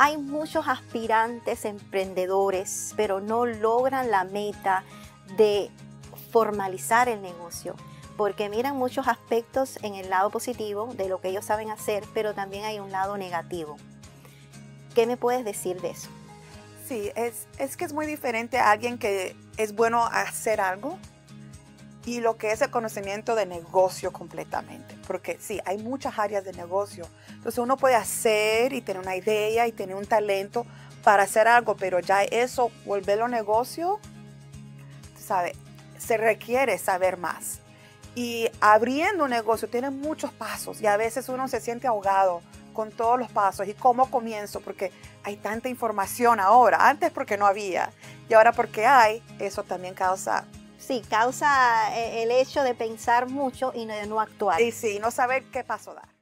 Hay muchos aspirantes emprendedores, pero no logran la meta de formalizar el negocio, porque miran muchos aspectos en el lado positivo de lo que ellos saben hacer, pero también hay un lado negativo. ¿Qué me puedes decir de eso? Sí, es, es que es muy diferente a alguien que es bueno hacer algo y lo que es el conocimiento de negocio completamente. Porque sí, hay muchas áreas de negocio. Entonces uno puede hacer y tener una idea y tener un talento para hacer algo, pero ya eso, volverlo negocio, ¿sabe? Se requiere saber más. Y abriendo un negocio tiene muchos pasos y a veces uno se siente ahogado con todos los pasos y cómo comienzo, porque hay tanta información ahora. Antes porque no había y ahora porque hay, eso también causa sí, causa eh, el hecho de pensar mucho y de no actuar. Y sí, no saber qué paso dar.